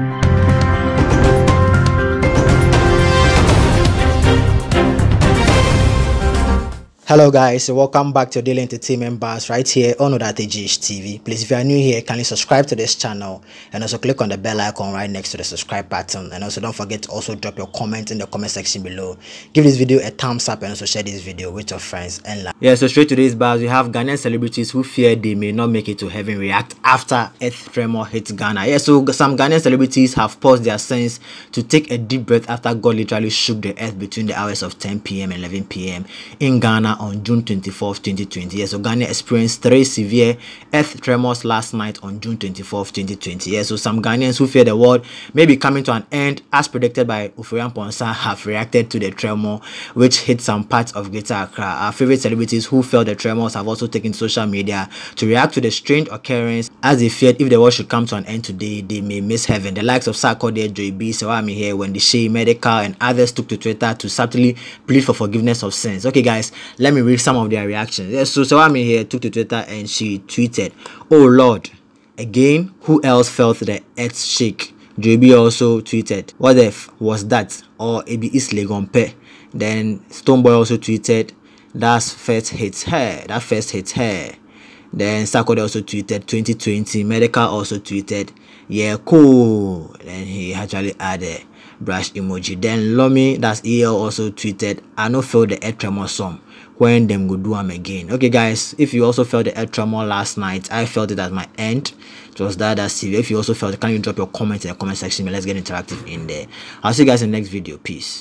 Thank you. Hello guys, welcome back to Daily Entertainment Buzz right here on OdarteyGH TV. Please, if you are new here, kindly subscribe to this channel and also click on the bell icon right next to the subscribe button. And also don't forget to also drop your comment in the comment section below. Give this video a thumbs up and also share this video with your friends and like. Yeah, so straight to this bars, we have Ghanaian celebrities who fear they may not make it to heaven react after earth tremor hits Ghana. Yeah, so some Ghanaian celebrities have paused their sense to take a deep breath after God literally shook the earth between the hours of 10 p.m. and 11 p.m. in Ghana on June 24, 2020. Yes, so Ghana experienced three severe earth tremors last night on June 24, 2020. Yes, so some Ghanaians who fear the world may be coming to an end, as predicted by Ufurian Ponsa, have reacted to the tremor which hit some parts of Greater Accra. Our favorite celebrities who felt the tremors have also taken social media to react to the strange occurrence as they feared if the world should come to an end today, they may miss heaven. The likes of Sarkodie, Joey B, Sawami here, when the Shea, Medikal, and others took to Twitter to subtly plead for forgiveness of sins. Okay, guys, let me read some of their reactions. Yeah, so Sawami here took to Twitter and she tweeted, Oh Lord, again, who else felt the earth shake? JB also tweeted, What if was that? Or maybe it's Legompe. Then Stonebwoy also tweeted, That's first hits her. That first hits her. Then Sarkodie also tweeted 2020. Medikal also tweeted, Yeah, cool. Then he actually added brush emoji. Then Lomi, that's EL, also tweeted, I no feel the earth tremor some when them go do them again okay guys if you also felt the air tremor last night i felt it at my end it was that that severe if you also felt can you drop your comment in the comment section let's get interactive in there i'll see you guys in the next video peace